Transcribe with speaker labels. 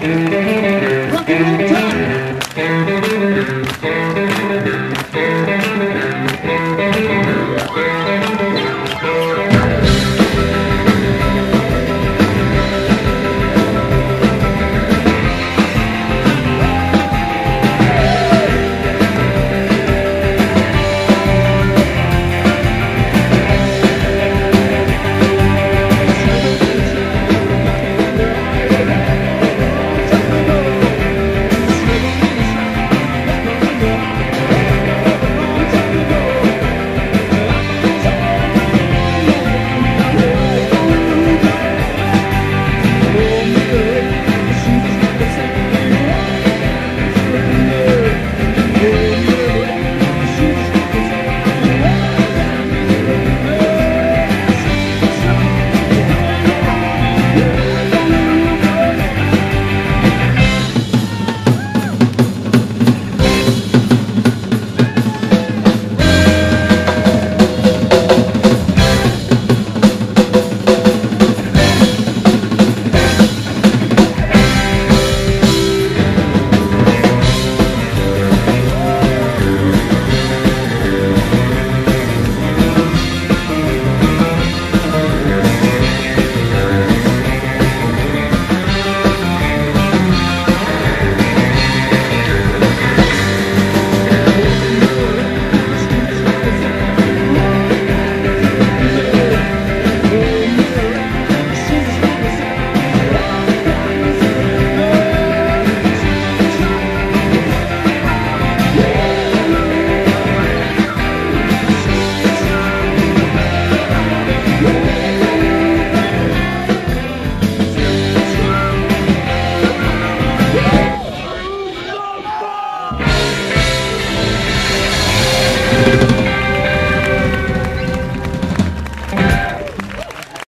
Speaker 1: Rock and roll time.